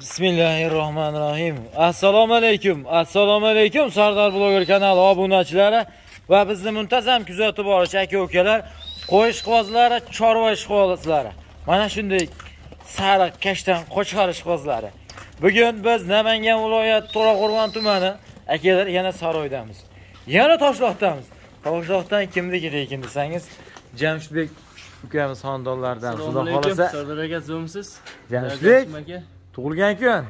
bismillahi rohmanir rohim assalomu alaykum assalomu alaykum sardor bloger kanali obunachilari va bizni muntazam kuzatib boruvchi aka ukalar qo'y ishqibozlari chorva ishqibozlari. Mana shunday sariq kashtan qo'chqor ishqibozlari. Bugun biz namangan viloyati to'raqo'rg'on tumani akalar yana saroydamiz. Yana toshloqdamiz. Toshloqdan kimniki lekin desangiz jamshidbek ukamiz xonadonlaridan. Xudo xohlasa sardor aka zo'msiz jamshidbek! Aka tug'ilgan kun.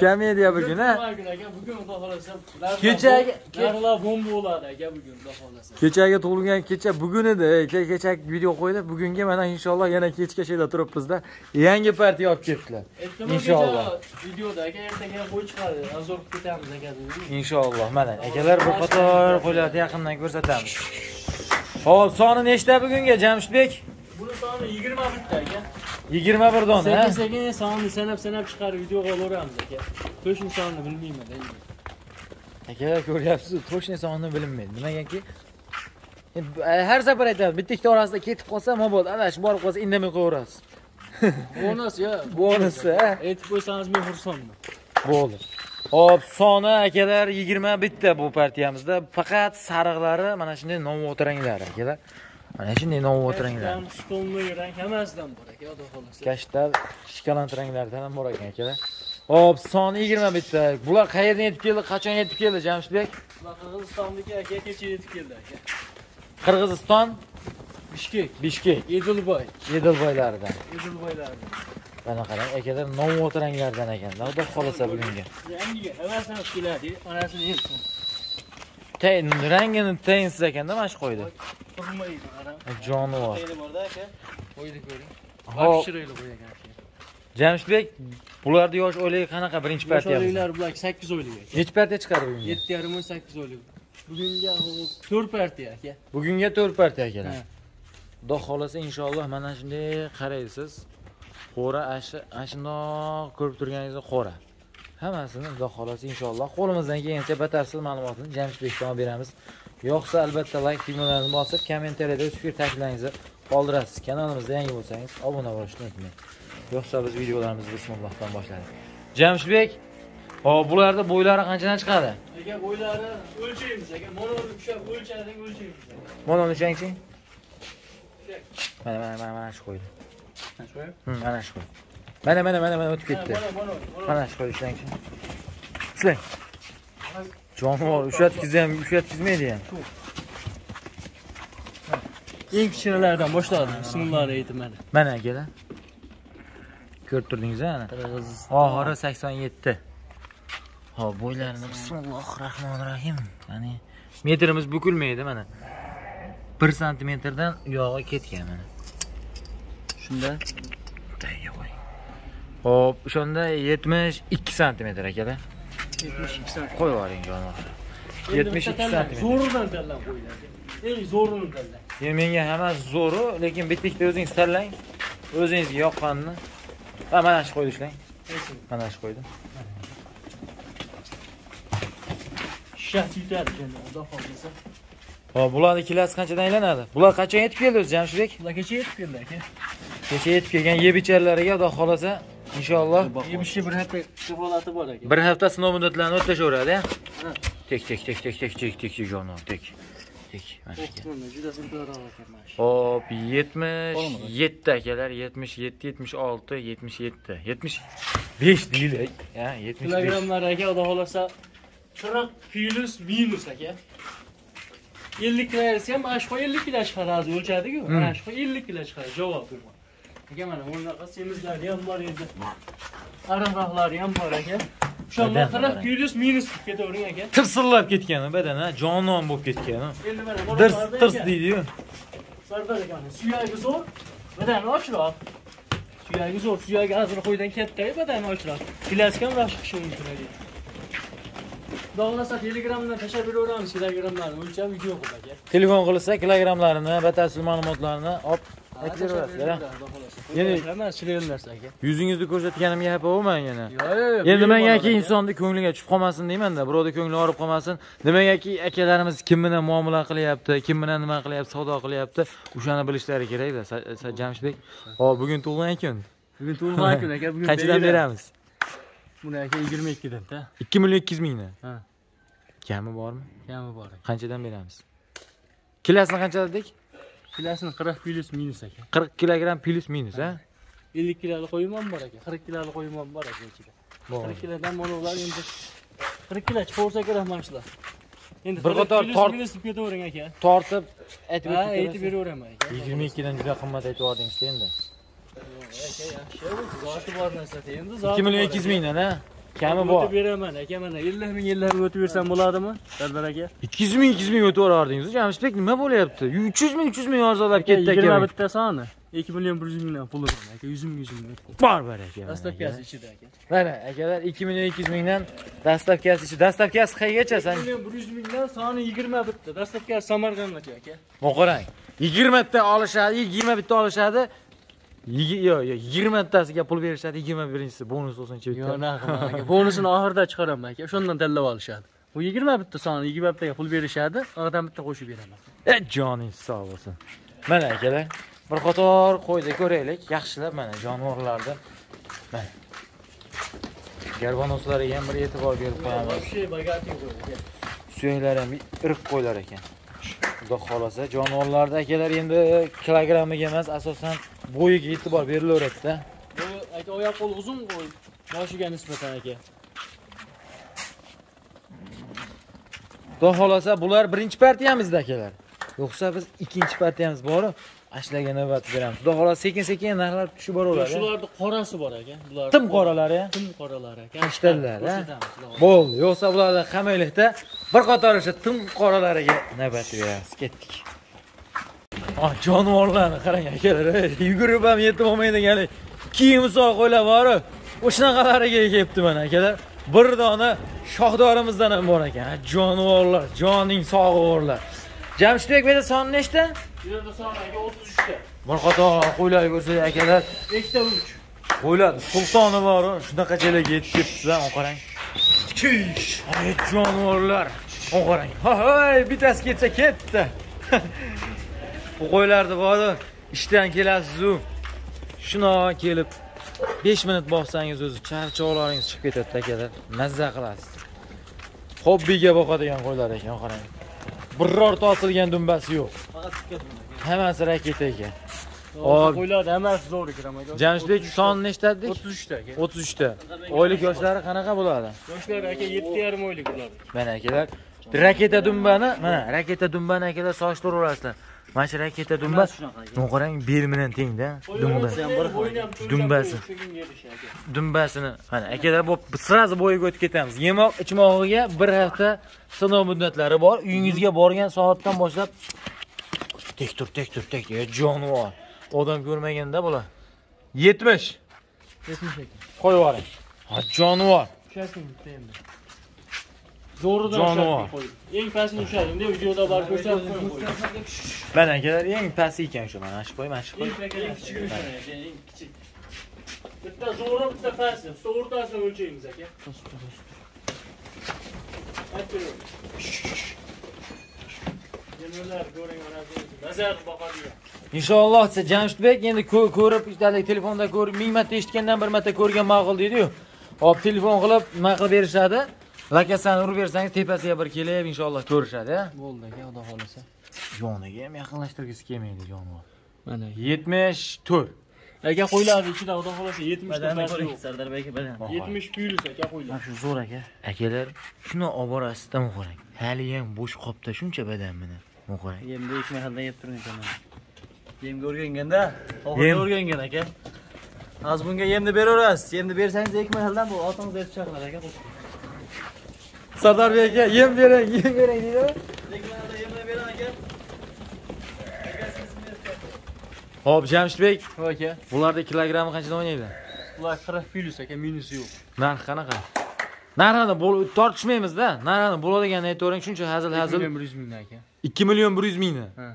Komediya bugun a bugun xudo xohlasa Kechagi- narxlar bomba bo'ladi aka bugun xudo xohlasa kechagi tug'ilgan kecha bugun edi Ke- kechagi video qo'ydi. Bugungi mana inshaalloh yana kechga shayda turibmizda. Yangi partiya olib ehtimol Inshaalloh. kecha videoda aka ertaga qo'y chiqadi. Azor ketamiz aka inshaalloh mana akalar bir qator qo'ylarni yaqindan ko'rsatamiz. Ho'p soni nechta bugunga jamshidbek? Buni soni yigirma bitta aka yigirma bir dona sekin sekin sonni sanab sanab chiqarib videoga olaveramiz aka to'shin sonni bilmayman endi akalar ko'ryapsiz точный sonni bilinmaydi nimagaki e, har safar aytamiz bitta ikkita orasida ketib qolsa mobod adashib borib qolsa indamay qo'yaverasiz bonus ya? Bonusi a? aytib qo'ysangiz men xursandman bo'ldi Xo'p, soni akalar 20 bitta bu partiyamizda. Faqat sariqlari mana shunday novvot ranglar akalar. Mana shunday novvot ranglar. Stolniy rang hammasidan bor aka xudo xohlasa Kashtar, shikolant ranglardan ham bor ekan akalar. Xo'p, soni 20 bitta. Bular qayerdan yetib keldi, qachon yetib keldi Jamshidbek? Bular qirg'izistonniki aka kecha yetib keldi aka Qirg'iziston, bishkek Bishkek, edilboy Edilboylaridan. edilboylardan Mana qarang, akalar novvot ranglardan ekan. Xudo xolasa bugunga. yangiga havaslanib keladi onasini Tayin rangini tayinsiz ekanda mana shu qo'ydi. Jonivor. qo'yni ko'ring Jamshidbek, bularni yosh oyligi qanaqa birinchi yosh partiyamiz? oyliklar bular sakkiz oylik Nechi partiya chiqadi bugunga? yetti yarim oy sakkiz oylik bugunga to'rt partiya aka Bugunga 4 partiya akalar. Xudo xolasa inshaalloh mana shunday qaraysiz. Qo'ra ashi ashundoq ko'rib turganingizdek qo'ra. Hammasini xudo xolasa inshaalloh qo'limizdan kelgancha batafsil ma'lumotni Jamshidbekdan olib beramiz. Yo'qsa albatta like tugmalarini bosib, kommentariyada fikr takliflaringizni qoldirasiz. Kanalimizda yangi bo'lsangiz obuna bo'lishni unutmang. Yo'qsa biz videolarimizni bismillahdan boshladik. Jamshidbek, hop bularda bo'ylari qanchadan chiqadi? aka bo'ylari o'lchaymiz aka mana ushlab o'lchading o'lchaymiz uni uchangchi. Mana mana mana mana shu qo'ydi. aka Hı, mana shu qo'y. Mana mana mana mana o'tib ketdi. mana shu qo'y ushlangchi. Ushlang. Jonivor ushatkizsa ham ushatkizmaydi ham. eng kichkinalardan boshladim bismillah deydi mana akalar. Ko'rib turdingiz ana. Oxiri 87. Hop, bo'ylarini bismillohir rohmanir rohim. Ya'ni metrimiz bukilmaydi mana. 1 santimetrdan uyog'i ketgan mana. shunda qo'y. Hop, o'shanda 72 santimetr akalar. Yetmish ikki sant Qo'yib yuboring jonivor. 72 santimetr. zo'ridan tanlab qo'yiladi eng zo'rini tanlang Endi menga hammasi zo'ru, lekin bitta ikkita o'zingiz tanlang. O'zingizga yoqqanini. Ha, mana shu qo'ydi ishlang. Mana shu qo'ydim. shat yutadi xudo xohlasa Hop, bularning kilosi qanchadan aylanadi? Bular qachon yetib keldi o'zi Jamshidbek? ular kecha yetib keldi aka Kecha yetib kelgan yeb icharlariga xudo xolasa inshaalloh yemishi bir hafta kafolati bor aka bir hafta sinov muddatlarini o'tashaveradi, ha? Ha. Tek tek tek tek tek tek tek tek jonivor, tek. Tek. Mana shu ekan. O'qitmani juda simpliroq ekan mana shu Hop 77 akalar 77 76 77 75 deylik. Ha 75. kilogrammlar aka xudo xohlasa qirq plyus minus aka ellik kilo desa ham mana shu qo'y ellik kilo chiqaradi o'lchadiku Hmm. mana shu qo'y ellik kilo chiqaradi javob berma aka mana bunaqa semizlari ham bor edi ariqroqlari ham bor aka Badan qirq plyus minus qilib ketavering aka tirsillab ketgan badan ha jonon bo'lib ketgan ha. endi mana tirs aka, deydi-yu. sardor aka mana suyagi zo'r badani ochroq suyagi zo'r suyagi hozir qo'ydan katta badani ochroq gilasga ham mumkin aka xudo xohlasa telegramdan tashlab beraveramiz kilogramlarni o'lchab video qilib aka Telefon qilsa kilogramlarini, batafsil ma'lumotlarini olib Yeni- Yeni emas chilayotgan narsa aka. Yuzingizni ko'rsatganimga xafa bo'lmang yana. Yo'q. Endi nimagaki insonni ko'ngliga tushib qolmasin deyman-da, birovni ko'ngli og'rib qolmasin. Nimagaki akalarimiz kim bilan muomala qilyapti, kim bilan nima qilyapti, savdo qilyapti, o'shani bilishlari kerak-da, Jamshidbek. Hop, bugun tug'ilgan kun. Bugun tug'ilgan kun aka, bugun Qanchadan beramiz? Buni aka 22 dan, ta. 2 million 200 mingdan. Ha, Kami bormi? kami bor. Qanchadan beramiz? Kilosini qancha dedik? Kilasini 40 plus minus aka. 40 kilogramm plus minus, ha? 50 kiloli qo'yim ham bor aka, 40 kiloli qo'yim ham bor aka ichida. 40 kilodan mana ular endi 40 kilo chiqaversa kerak mana shular. Endi Bir qator tort- minus deb ketavering aka. Tortib aytib Ha, aytib beraverman aka. 22 dan juda qimmat aytib yubordingiz endi. Aka yaxshi, zoti bor narsa endi zoti. 2 million 200 mingdan, ha? Kami bor. O'tib beraman aka, mana 50 ming 50 ming o'tib bersam bo'ladimi? Sardar aka. 200 ming 200 ming o'tib yuborardingiz. Jamshidbek nima bo'lyapti? 300 ming 300 ming arzonlab ketdi aka. 20 bitta soni. 2 million 100 mingdan pul beraman aka, 100 ming 100 ming. Bor aka. Dastavkasi ichida aka. Mana akalar 2 million 200 mingdan dastavkasi ichi. Dastavkasi qayergacha 1 san? million 100 mingdan soni 20 bitta. Dastavkasi Samarqandgacha aka. Mo'qarang. 20 ta olishadi, 20 bitta olishadi. Yo'q, yo'q, 20 tasiga pul berishadi, 21-inchisi bonus bo'lsinchi bitta. Yo'q, aka. Bonusini oxirida chiqaraman aka. O'shandan tanlab olishadi. Bu 20 bitta soni 20 bittaga pul berishadi, oradan bitta qo'shib beraman. E joningiz sog' bo'lsin. Mana akalar, bir qator qo'yda ko'raylik. Yaxshilab mana jonivorlarni. Mana. Garbanoslarga ham bir e'tibor berib qo'yamiz. Suyaklari ham irq qo'ylar ekan. Xudo xolasa jonivorlarda akalar endi kilogrammiga emas, asosan bo'yiga e'tibor berilaveradi-da. Bu aka oyoq qo'l uzun qo'y. Boshiga nisbatan aka. Xudo xolasa bular birinchi partiyamizda akalar. Yo'qsa biz ikkinchi partiyamiz bor. Ashlarga navbat beramiz. Xudo xolasa sekin-sekin narxlar tushib boraveradi. Shularda qorasi bor aka. Bular Tim qoralari. tim qoralari ha? Xohlasa. Bo'ldi. Yo'qsa bularni qamaylikda bir qator o'sha tim qoralariga navbat beramiz. Ketdik. Ah, jonivorlarni qarang akalar. Yugurib ham yetib olmaydigan kiyim soq qo'ylar bor. O'shanaqalariga kelibdi mana akalar. Bir dona shohdorimizdan ham bor ekan. Ha, Jonivorlar, joning sog'vorlar. Jamshidbek beda soni nechta? Bu yerda soni aka 33 ta. Bir qator qo'ylar ko'rsak akalar. Ikkita uch. Qo'ylar sultoni bor, shunaqachalarga yetib ketibdi, o qarang. Jonivorlar. Qarang. Ha, hay, bittasi ketsa ketdi. Bu qo'ylarni bor, ishdan kelasiz-u. Shuna kelib 5 minut boqsangiz o'zi charchoqlaringiz chiqib ketadi akalar. Mazza qilasiz. Hobbiga boqadigan qo'ylar ekan, qarang. Birorta osilgan dumbasi yo'q. Faqat tikka turadi. Hammasi raketa ekan. Hop. Qo'ylarni hammasi zo'r ekan. Jamshidbek son nechta dedik? 33 ta aka. 33 ta. Oylik yoshlari qanaqa bo'ladi? Yoshlar aka 7,5 oylik ular. Mana akalar, raketa dumbani, mana raketa dumbani akalar sochlar orasida. Mana shu raketa dumba, bu qarang bel bilan tengda, dumba. Dumbasi. Dumbasini, mana akalar bu sразу bo'yiga o'tib ketamiz. Yemoq, ichmog'iga bir hafta sinov muddatlari bor. Uyingizga borgan soatdan boshlab tek tur, tek tur, tek jonivor. Odam ko'rmaganda bular. 70. 70 aka. Qo'yib yuboring. Ha, jonivor. Bitta endi. Zo'ridan Jonivor. Eng pastini ushating, videoda bor ko'rsatib qo'ying. Mana akalar eng pasti ekan shu mana shu qo'y, mana shu qo'y. Eng kichigi eng kichik. Bitta zo'ri, bitta pasti. Bitta o'rtasini o'lchaymiz aka. Inshaalloh siz Jamshidbek endi ko- ko'rib, ishdalik telefonda ko'rib, ming marta eshitgandan bir marta ko'rgan ma'qul deydi-yu. Hop, telefon qilib, nima qilib berishadi? Lokasiyani urib bersangiz, tepasiga bir kelib, inshaalloh ko'rishadi, ha? Bo'ldi aka, xudo xolasa. Yoniga ham yaqinlashtirgisi kelmaydi jonivor. Mana 74. aka qo'ylarni ichida xudo xolasa 70 ta Badanni pasti ko'ring yo'q. Sardar aka badan. 70 plyus aka qo'ylar. Mana shu zo'r aka. Akalar, shuni olib borasizda qarang. Hali ham bo'sh qopda shuncha badan bilan. qarang. Yemda ikki mahalda yeb turgan ekan. Yemga o'rganganda, oxirida o'rgangan aka. Hozir bunga yemni beraverasiz. Yemni bersangiz ikki mahaldan bu otingiz aytib chaqilar aka. Sardarbek aka, yem bering, yem bering deydi. Hop, Jamshidbek, Aka, bularda kilogrammi qanchadan o'ynaydi? ular 40 plyus aka, minusi yo'q. Narx qanaqa? Narxini bo'l- tortishmaymiz-da. Narxini bo'ladiganini aytavering, shuncha hazil 1 hazil. million 100 ming aka. 2 million 100 mingni. Ha.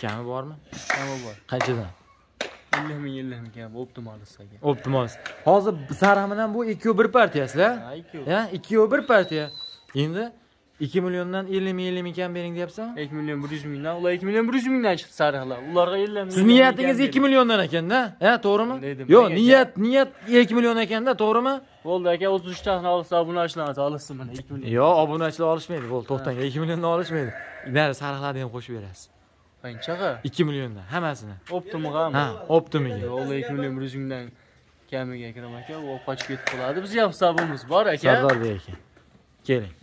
Kami bormi? Nima bor? Qanchadan? 50 ming 50 ming aka, optimalist aka. Optimal. Hozir saramidan bu 2 1 partiyasi-la. Ha, ikki yo'q. Ya, 2 bir partiya. Endi 2 milliondan 50 ming 50 ming kam bering deyapsanmi 2 million 100 mingdan ular 2 million 100 mingdan chiqdi sariqlar ularga 50 ming siz niyatingiz 2 milliondan ekanda ha to'g'rimi? Yo'q niyat niyat 2 million ekanda to'g'rimi? Bo'ldi aka 33 tani olsa obunachilarni olsin mana 2 million. Yo'q obunachilar olishmaydi bo'ldi to'xtang 2 milliondan olishmaydi. Nari sariqlarni ham qo'shib berasiz. Qanchaga 2 milliondan hammasini. Optimigami? Ha optimiga ular 2 million 100 mingdan kamiga kiram aka u qochib ketib qoladi. Biz ham hisobimiz bor aka. Sardorbek aka keling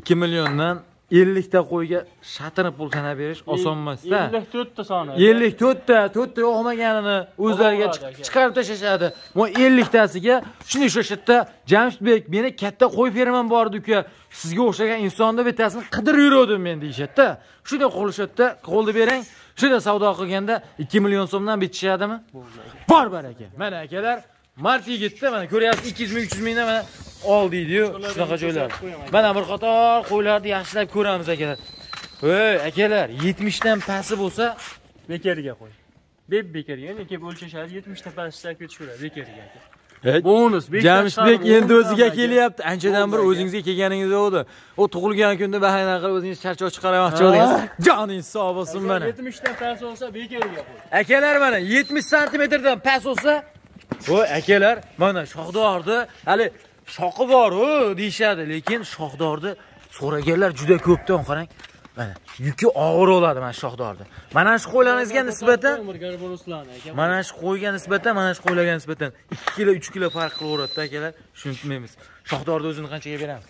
2 milliondan 50 ta qo'yga shatini pul sanab berish oson emasda 54 ta soni. 54 ta 4 ta yo'qmaganini o'zlariga chiqarib tashlashadi. Bu 50 tasiga shunday shu yerda jamshidbek meni katta qo'y fermam bor edi uka sizga o'xshagan insonni bittasini qidirib yuruvdim men deyishadida shunday qilishadida qo'lni berang. Shunday savdo qilganda 2 million so'mdan bitishadimi? Bor baraka mana akalar mart yigitda mana ko'ryapsiz 200 ming 300 mingdan mana ol deydiyu shunaqa joylar. mana bir qator qo'ylarni yaxshilab ko'ramiz akalar. Ey akalar 70 dan pasti bo'lsa bekarga qo'y. Beb bekarga endi kelib o'lchashadi 70 ta pastda ketaveradi bekarga aka. Bonus jamshidbek endi o'ziga kelyapti. Anchadan beri aka. o'zingizga kelganingiz yo'qdi u tug'ilgan kunda bahayna qilib o'zingiz charchoq chiqaramoqchi bo'ldingiz joningiz sog' bo'lsin mana. 70 ta past olsa bekarga qo'y. Akalar mana 70 santimetrdan past bo'lsa voy akalar mana shoxdorni hali shoxi boru deyishadi lekin shoxdorni so'raganlar juda ko'pdan qarang. Mana yuki og'ir bo'ladi mana shu shoxdorni mana shu qo'ylaringizga nisbatan mana shu qo'yga nisbatan mana shu qo'ylarga nisbatan 2 kilo 3 kilo farq qilaveradida akalar. Shuni unutmaymiz. Shoxdorni o'zini qanchaga beramiz?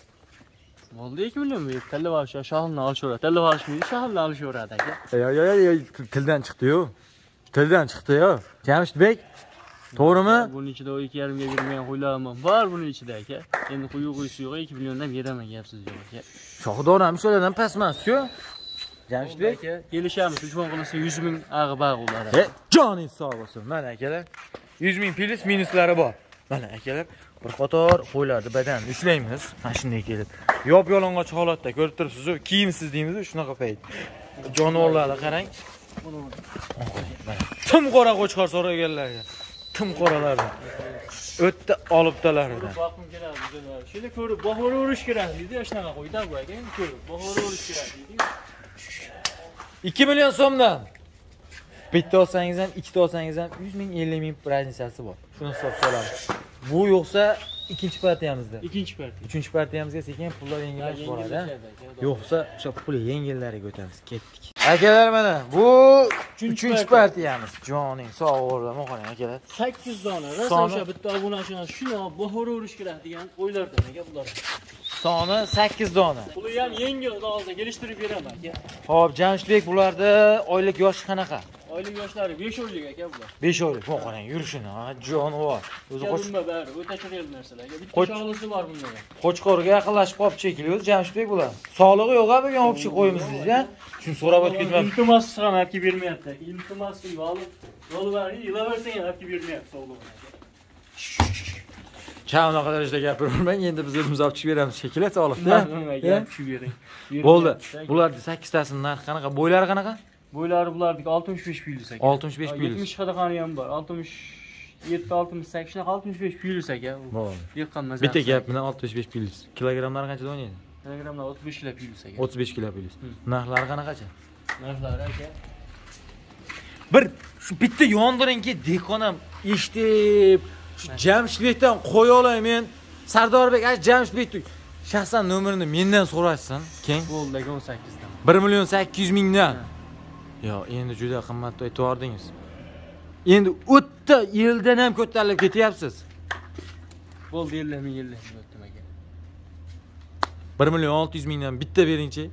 Bo'ldi 2 million berib tilla olish shoxini olishaveradi. Tilla olishmaydi shoxini olishaveradi aka. Yo yo yo tildan chiqdi-yu. tildan chiqdi-yu. jamshidbek to'g'rimi buning ichida 2,5 ga bermagan qo'ylarim ham bor buning ichida aka endi quyi quyi suyuqqa 2 milliondan beraman gapsiz yo'q aka shoxdor ham shulardan past emas-ku jamshidbek aka kelishamiz telefon qilsa 100 ming ag'i bag' ular E, joningiz sog' bo'lsin. Mana akalar. 100 ming plyus minuslari bor. Mana akalar, bir qator qo'ylarni badan ushlaymiz. Mana shunday kelib. Yop yalang'och holatda ko'rib turibsiz-ku, kiyimsiz deymiz shunaqa payt. Jonivorlarni qarang. Tim qora qo'chqor so'raganlarga. Tim qoralardan. O'tda olibdalaridan. boqim keladi shuni ko'rib bahoraverish kerak deydi shunaqa qo'yda bu aka endi ko'rib bahoraverish kerak deydi 2 million so'mdan bitta olsangiz ham, ikkita olsangiz ham 100 ming, 50 ming raznicasi bor. Shuni hisobga olamiz. Bu yo'qsa ikkinchi partiyamizda. ikkinchi partiya. Uchinchi partiyamizga sekin pullar yengillashib boradi yo'qsa o'sha pul yengillariga o'tamiz ketdik. Akalar mana bu uchinchi partiyamiz. Joning sog' bo'lsin qarang akalar. 8 dona rosa o'sha bitta obunachini shuni olib bahoraverish kerak degan qo'ylardan aka bular. Soni sakkiz dona. Puli ham yengil xudo xohlasa kelishtirib beraman aka. Ho'p jamshidbek bularni oylik yoshi qanaqa oylik yoshlari 5 oylik aka bular besh oylik bu qarang yurishini ha, jonivor o'zi Kadumba bari o'ta chiroyli narsalar bitta shoxlisi bor bunda qo'chqorga yaqinlashib qolib chekili o'zi jamshidbek bular sog'lig'i yo'q a bo'lgan общий qo'yimiz deydi shuni so'rab o'tib ketmam iltimos ham olib kelib bermayapti aka iltimos qilib olib yo'l var yilaversang ham olib kelib bermayapti sog'lig'ini cha unaqa darajada gapiravermang endi biz o'zimiz olib chiqib beramiz shekilli aka tushib bering bo'ldi bularni sakkiztasini narxi qanaqa bo'ylari qanaqa bo'ylari bularniki 65 plyus aka 65 plyus 70 qadaqani ham bor 67 68 shunaqa 65 plyus aka yiqqan mazasi bitta gap bilan 65 plyus kilogrammlari qanchada o'ynaydi? Kilogrammlar 35 kilo plyus aka 35 kilo plyus Hmm. narxlari qanaqacha? Narxlari aka. Bir shu bitta yondiringki dekonam eshitib shu jamshidbekdan qo'ya olay men. Sardorbek jamshidbekni shaxsan nomerini mendan so'rashsin keng. Bo'ldi aka 18 dan 1 million 800 mingdan yo endi juda qimmat aytib yubordingiz endi o'tda yildan ham ko'tarilib ketyapsiz. Bo'ldi 50 ming 50 ming o'tdim aka. 1 million 600 mingdan bitta beringchi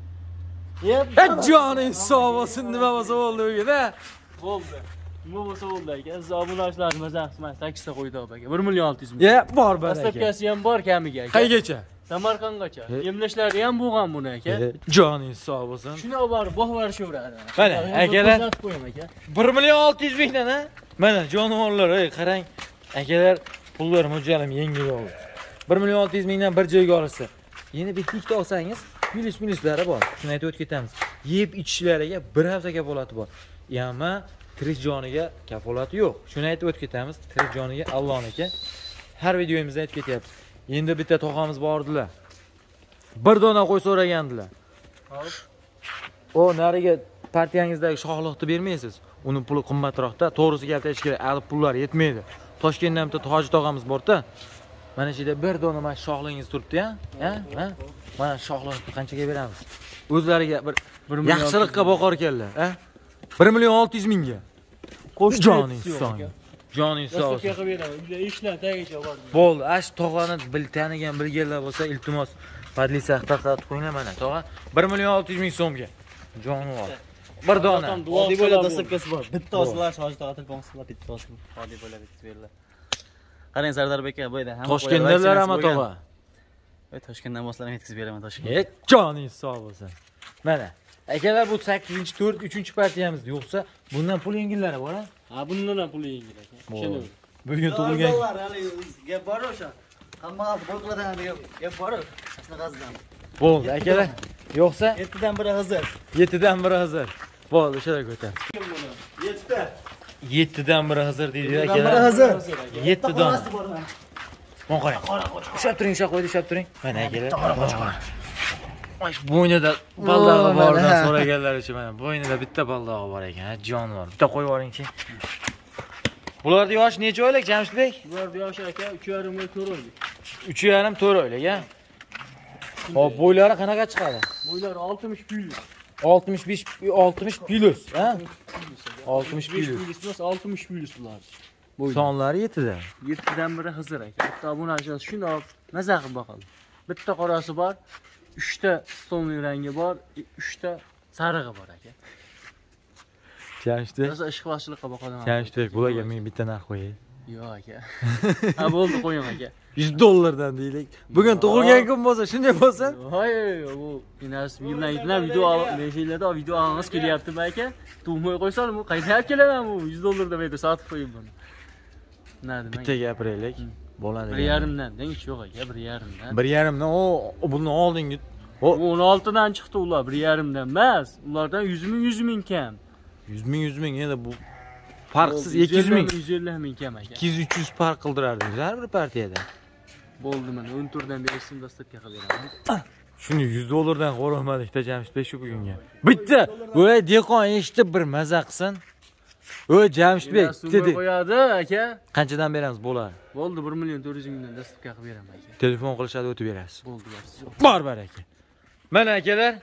yep. Ha joning sog' bo'lsin nima bo'lsa bo'ldi bugin a bo'ldi. Nima bo'lsa bo'ldi aka. Siz obunachilarni qilmang 8 ta qo'ydi aka. 1 million 600 ming. Ya bor baraka Dastavkasi ham bor kamiga aka. Qaygacha samarqandgacha. Emlashlari ham bo'lgan buni aka. Joning sog' bo'lsin. Shuni olib borib berishaveradi Mana, akalar. 1 million 600 mingdan a mana jonivorlar ey qarang. Akalar pullar mo'ljalim yengil oldi. 1 million 600 mingdan bir joyga olsa endi bitta ikkita olsangiz plyus minuslari bor. Shuni aytib o'tib ketamiz. Yeb ichishlariga bir hafta kafolati bor. Yama tirik joniga kafolati yo'q. Shuni aytib o'tib ketamiz. Tirik joniga allohniki. Har videomizda aytib ketyapmiz endi bitta tog'amiz bordilar. Bir dona qo'y so'ragandilar. O nariga partiyangizdagi shohliqni bermaysiz. Uni puli qimmatroqda to'g'risi gap aytish kerak hali pullar yetmaydi. Toshkentdan bitta tojit og'amiz borda. Mana shu yerda bir dona mana shu shoxlingiz turibdi ha? Mana shu shoxliqni qanchaga beramiz? O'zlariga bir yaxshilikqa boqar ekanlar ha? Bir million olti yuz mingga. Joning sog' joning sog' bo'lsin qilib beraman. Uyda ishlar tagicha bor. bo'ldi ash tog'ani bil tanigan bilganlar bo'lsa iltimos podlisa qilib qo'yinglar mana tog'a bir million olti yuz ming so'mga jonivor bir dona Oddiy bo'la qilib dastlabkasi bor. Bitta osilar, shohid tog'a telefonsilar, bitta osilar. Oddiy bo'la bitta beriladi. Qarang Sardor aka, bu yerda hamma toshkentdalar ama tog'a Voy Toshkentdan boshlarim yetkazib beraman Toshkentga. joningiz sog' bo'lsin mana akalar bu sakkizinchi to'rt uchinchi partiyamiz yo'qsa bundan pul yengillari bor a Ha, bundan ham yengil aka. Bo'ldi. bugun tug'ilgan Gap bor o'sha. Hamma degan gap bor. Shunaqasidan. bo'ldi akalar yo'qsa Yettidan biri hozir. yettidan biri huzur bo'ldi o'shalar ko'tar Yettita. yettidan biri huzur deydi Biri akalar hozir. yetti dona Mana qarang. Ushlab turing, ushlab qo'ydi, ushlab turing. Mana akalar. Mana shu bo'ynida baldog'i boridan so'raganlar uchun mana bo'ynida bitta baldog'i bor ekan, jonivor. Bitta qo'yib yuboringchi. Bularning yoshi necha oylik, Jamshidbek? Bular yosh aka 3,5 oy 4 oylik. 3.5 4 oylik, ha. Hop, bo'ylari qanaqa chiqadi? Bo'ylar 60 plus. 65 60 plus, ha? 60 plus plus. plus emas 60 plus bular. Sonlari yetida. 7 dan biri Xizr aka. Buni ajratish shundoq maza qilib boqadi. Bitta qorasi bor, 3 ta stolning rangi bor, 3 ta sarig'i bor aka. Jamshidbek, Rosa ishqibozchilikqa boqaman. Jamshidbek, bularga men bitta narx qo'yay. Yo'q aka. Ha bo'ldi qo'ying aka. 100 dollardan deylik. Bugun tug'ilgan kun bo'lsa, shunday bo'lsin. Voy, bu yildan yildan video necha yillarda video olamiz kelyaptimi aka? Tug'may qo'ysam bu qaytib kelaman bu 100 dollardan berib sotib qo'ying buni. Bitta gapiraylik. Bo'ladi. Bir yarimdan, deng yo'q aka, bir yarimdan. Bir yarimdan o buni oldingi Bu 16 dan chiqdi ular, bir yarimdan emas. Ulardan 100 ming, 100 ming kam. 100 ming 100 ming endi bu farqsiz 200 ming 150 ming kam aka. 200 300 farq qildirardingiz har bir partiyada. Bo'ldi mana 14 dan berishim dastlabki qilib beraman. Shuni 100 dollardan qo'rqmadikda Jamshidbek shu bugunga. Bitta voy dehqon eshitib bir maza qilsin. O'y Jamshidbek dedi. qo'yadi aka. Qanchadan beramiz bo'ladi? Bo'ldi 1 million 400 mingdan dastlabki qilib beraman aka. Telefon qilishadi o'tib berasiz. Bo'ldi gapsiz yo'q. Bor baraka. Mana akalar,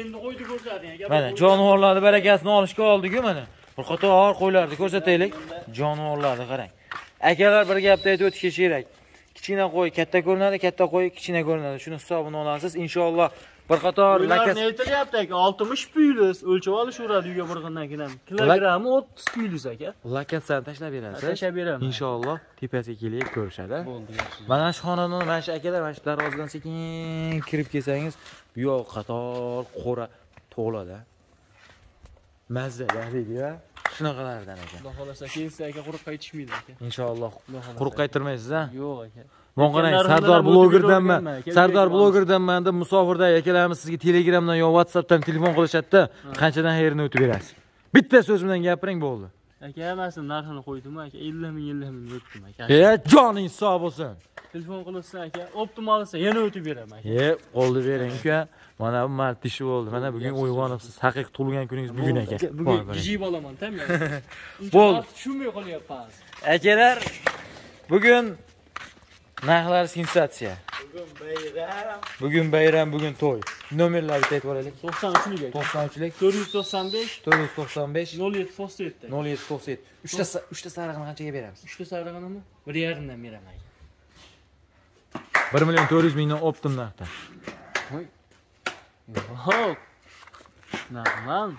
Endi qo'ydi ko'rsating aka. mana jonivorlarni barakasini olishga oldik-ku mana. Bir qator qo'ylarni ko'rsataylik. Jonivorlarni qarang. Akalar bir gapni aytib o'tish kerak. Kichkina qo'y katta ko'rinadi, katta qo'y kichkina ko'rinadi. Shuni hisobini olasiz. Inshaalloh bir qator lakas Ularni aytilyapti aka 60 plus o'lchab olishveradi uyga borgandan keyin ham. Kilogrammi 30 plus aka. lakaslarni tashlab berasiz. Tashlab beraman. Inshaalloh tepasiga kelib ko'rishadi. Bo'ldi yaxshi. Mana shu xonadon, mana shu akalar, mana shu darvozadan sekin kirib kelsangiz, bu yoq qator qo'ra to'ladi. Mazza deydi-ya. Shunaqalardan aka. Xudo xolasa kelsa aka quruq qaytishmaydi aka. Inshaalloh quruq qaytirmaysiz a Yo'q aka. Mon qarang sardor blogerdanman sardor blogerdanman deb musofirdagi akalarimiz sizga telegramdan yo whatsappdan telefon qilishadida qanchadan xayrini o'tib berasiz bitta so'z bilan gapiring bo'ldi Aka hammasini narxini qo'ydim aka. 50 ming 50 ming o'tdim aka. e joning sog' bo'lsin Telefon qilsa aka, optimalsa yana o'tib beraman aka. e qo'lni bering uka mana bu mart ishi bo'ldi mana bugun uyg'onibsiz haqiqiy tug'ilgan kuningiz bugun aka Bugun bor. jijib olaman tam Bo'ldi. Tushunmay qolyapmiz. akalar bugun narxlar sensatsiya. Bugun bayram. bugun bayram bugun to'y. Nomerlarni aytib yuboraylik 93 aka. 93lik 495 495 0797 0797 uchta sa- uchta sariqni qanchaga beramiz? 3 ta sarig'inimi? 1 yarimdan beraman. 1 million 400 mingdan optim narxda. Naqman.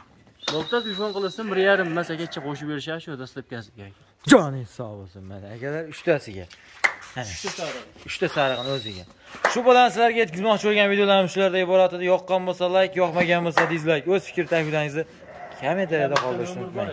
Doktor telefon qilasam 1 yarim emas akacha qo'shib berishar shu dastlabkasiga. Aka. joningiz sog' bo'lsin mana akalar uchtasiga Mana, 3 ta sarig'i. uchta sariqni o'ziga shu bilan sizlarga yetkazmoqchi bo'lgan videolarim shulardan iborat edi yoqqan bo'lsa layk yoqmagan bo'lsa dizlayk o'z fikr takliflaringizni kommentariyada qoldirishni unutmang.